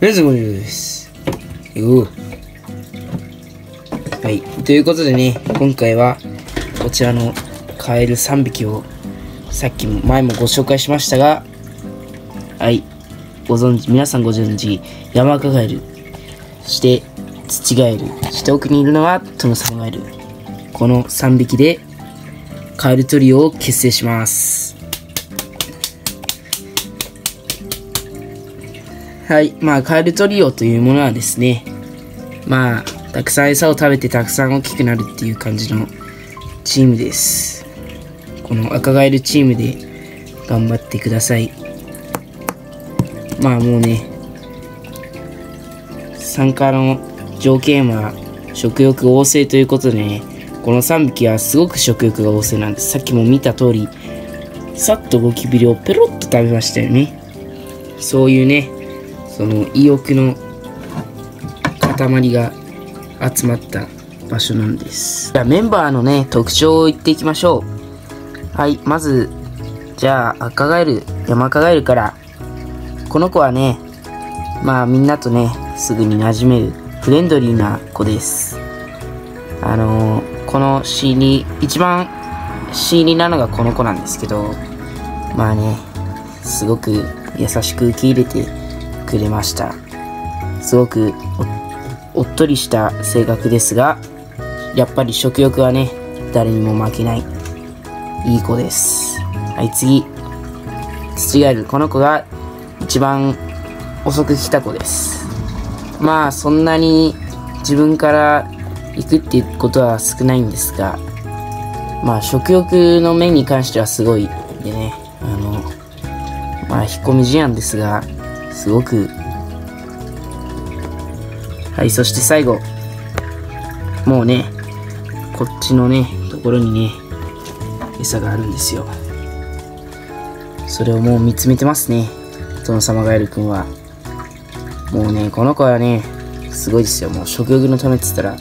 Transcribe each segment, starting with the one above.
レズゴです。よはい。ということでね、今回は、こちらのカエル3匹を、さっきも前もご紹介しましたが、はい。ご存知、皆さんご存知、ヤマカガエル、そして、ツチガエル、そして奥にいるのはトノサマガエル。この3匹で、カエルトリオを結成します。はい。まあ、カエルトリオというものはですね、まあ、たくさん餌を食べてたくさん大きくなるっていう感じのチームです。この赤ガエルチームで頑張ってください。まあもうね、参加の条件は食欲旺盛ということでね、この3匹はすごく食欲が旺盛なんです。さっきも見た通り、さっとゴキブリをペロッと食べましたよね。そういうね、その意欲の塊が集まった場所なんです。じゃあメンバーのね、特徴を言っていきましょう。はい、まず、じゃあ赤ガエル、山赤ガエルから、この子はね、まあみんなとね、すぐに馴染めるフレンドリーな子です。あのー、この C2、一番 C2 なのがこの子なんですけど、まあね、すごく優しく受け入れてくれました。すごくおっとりした性格ですがやっぱり食欲はね誰にも負けない。いい子です。はい次。土ガエルこの子が一番遅く来た子です。まあそんなに自分から行くっていうことは少ないんですがまあ食欲の面に関してはすごいでねあのまあ引っ込み思案ですがすごく。はいそして最後。もうねこっちのねところにね餌があるんですよ。それをもう見つめてますね。殿様ガエルくんは。もうねこの子はねすごいですよ。もう食欲のためって言ったら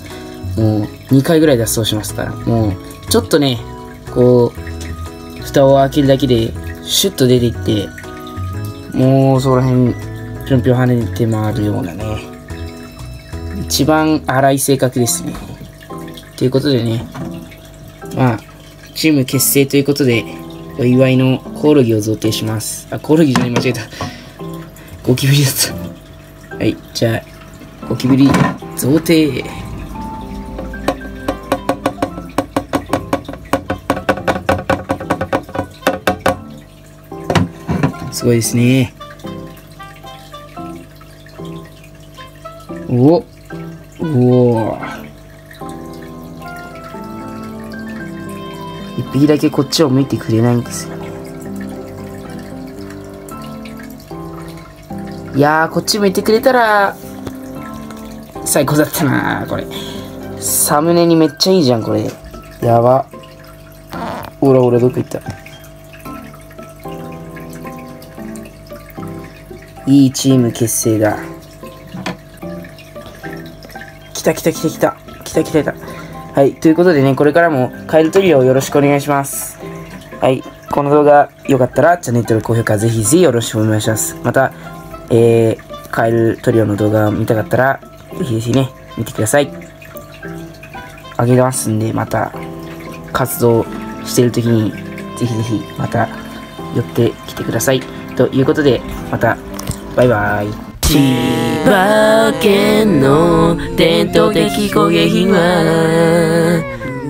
もう2回ぐらい脱走しますから。もうちょっとねこう蓋を開けるだけでシュッと出ていってもうそこら辺ぴょんぴょん跳ねて回るようなね。一番荒い性格ですね。ということでね。まあチーム結成ということでお祝いのコオロギを贈呈します。あコオロギじゃない間違えた。ゴキブリだった。はいじゃあゴキブリ贈呈。すごいですね。おお一匹だけこっちを向いてくれないんですよね。いやー、こっち向いてくれたら、最高だったなこれ。サムネにめっちゃいいじゃん、これ。やば。ほらほら、どこ行った？いいチーム結成だ。来た来た来た来た。来た来た来た。はい。ということでね、これからもカエルトリオをよろしくお願いします。はい。この動画良かったらチャンネル登録、高評価ぜひぜひよろしくお願いします。また、えー、カエルトリオの動画を見たかったら、ぜひぜひね、見てください。あげますんで、また、活動してる時に、ぜひぜひ、また、寄ってきてください。ということで、またバイバイ。千葉県の伝統的工芸品は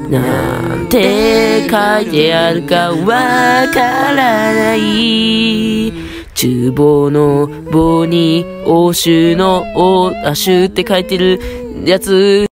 なんて書いてあるかわからない厨房の棒に欧州の欧、あ州って書いてるやつ